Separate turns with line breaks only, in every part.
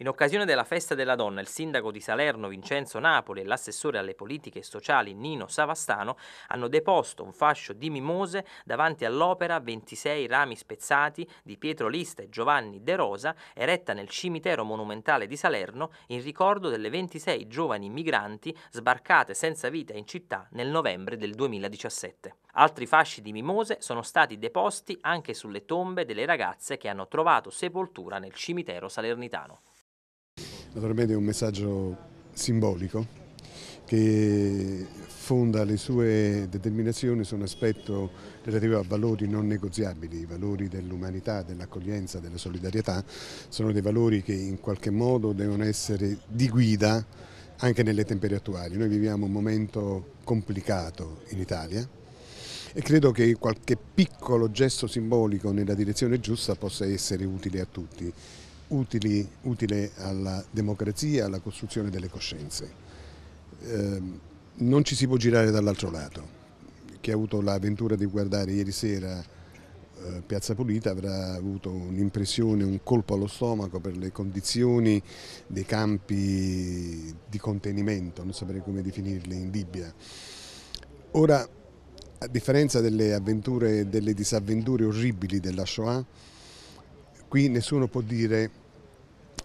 In occasione della festa della donna, il sindaco di Salerno Vincenzo Napoli e l'assessore alle politiche sociali Nino Savastano hanno deposto un fascio di mimose davanti all'opera 26 rami spezzati di Pietro Lista e Giovanni De Rosa, eretta nel cimitero monumentale di Salerno in ricordo delle 26 giovani migranti sbarcate senza vita in città nel novembre del 2017. Altri fasci di mimose sono stati deposti anche sulle tombe delle ragazze che hanno trovato sepoltura nel cimitero salernitano.
Naturalmente è un messaggio simbolico che fonda le sue determinazioni su un aspetto relativo a valori non negoziabili, i valori dell'umanità, dell'accoglienza, della solidarietà, sono dei valori che in qualche modo devono essere di guida anche nelle tempere attuali. Noi viviamo un momento complicato in Italia e credo che qualche piccolo gesto simbolico nella direzione giusta possa essere utile a tutti utili, utile alla democrazia, alla costruzione delle coscienze. Eh, non ci si può girare dall'altro lato. Chi ha avuto l'avventura di guardare ieri sera eh, Piazza Pulita avrà avuto un'impressione, un colpo allo stomaco per le condizioni dei campi di contenimento, non saprei come definirli, in Libia. Ora, a differenza delle avventure delle disavventure orribili della Shoah, Qui nessuno può dire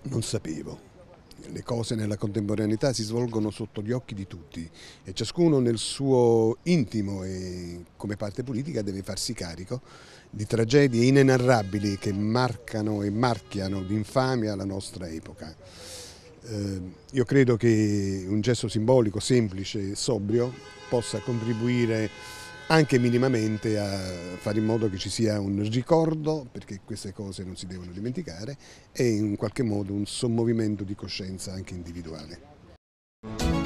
non sapevo. Le cose nella contemporaneità si svolgono sotto gli occhi di tutti e ciascuno nel suo intimo e come parte politica deve farsi carico di tragedie inenarrabili che marcano e marchiano d'infamia la nostra epoca. Eh, io credo che un gesto simbolico, semplice e sobrio possa contribuire anche minimamente a fare in modo che ci sia un ricordo, perché queste cose non si devono dimenticare, e in qualche modo un sommovimento di coscienza anche individuale.